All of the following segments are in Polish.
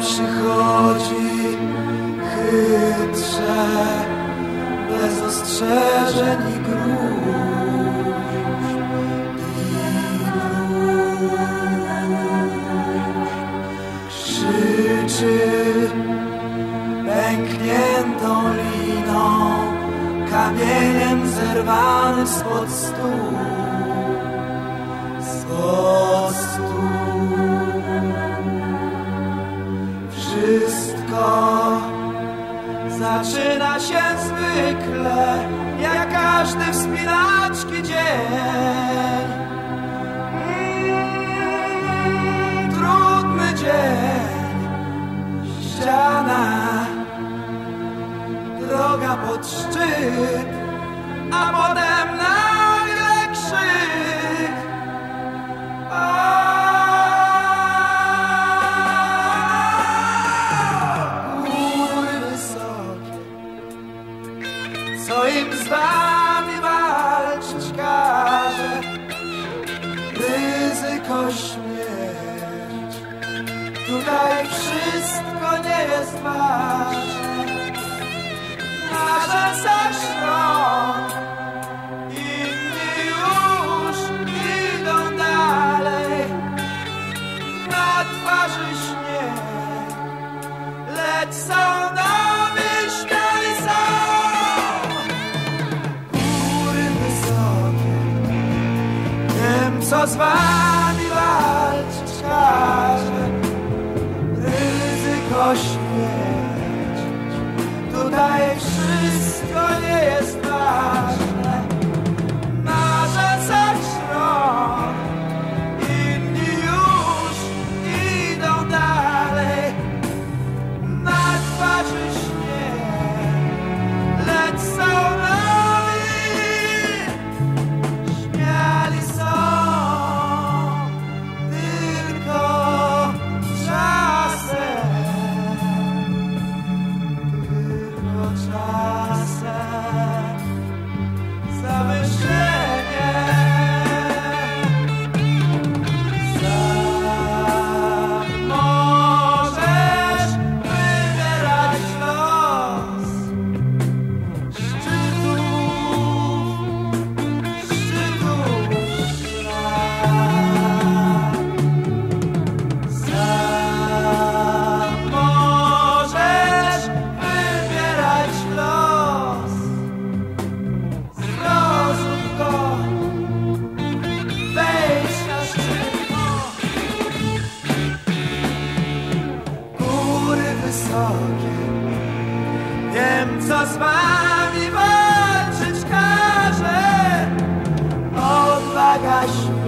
przychodzi chytrze, bez ostrzeżeń i grób. Krzyczy pękniętą liną, kamieniem zerwany spod stóp. Spod wszystko. Zaczyna się zwykle jak każdy wspinaczki dzień. Mm, trudny dzień. Ściana droga pod szczyt a potem nagle śmierć. Tutaj wszystko nie jest ważne, nasza zaszrot, inni już idą dalej, na twarzy śnieg lecz są wiem co z wami walczyć każe. Ryzyko śmierć, tutaj wszystko nie jest wysokie. Wiem, co z wami walczyć każe. Odwaga, śmierć,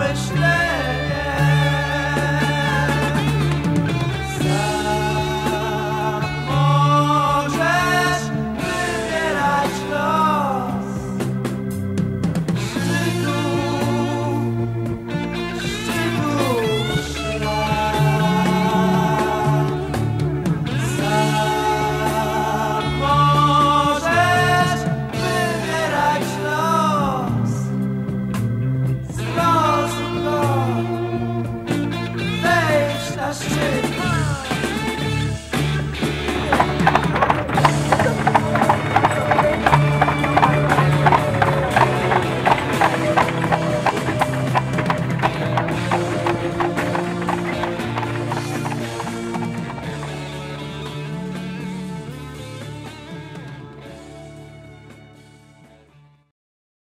myślę.